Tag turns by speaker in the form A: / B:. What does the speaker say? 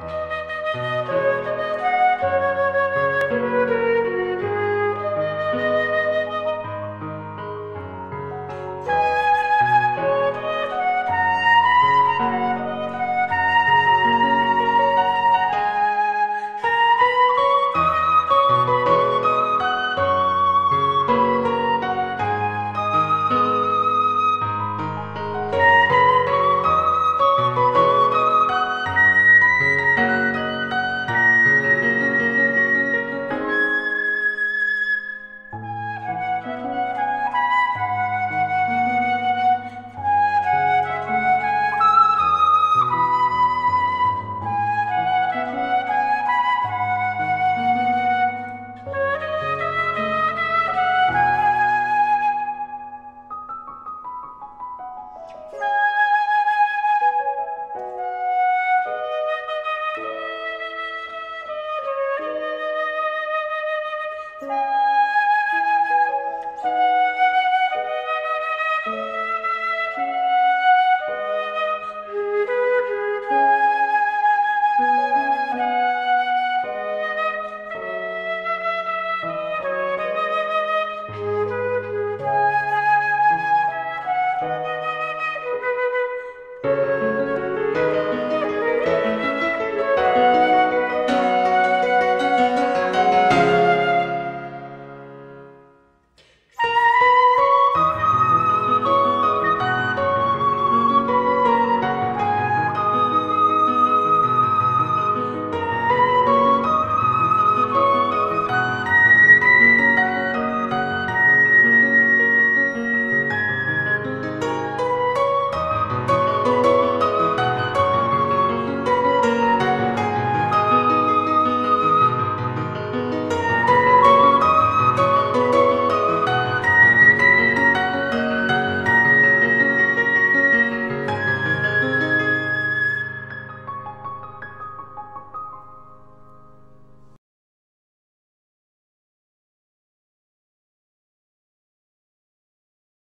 A: Música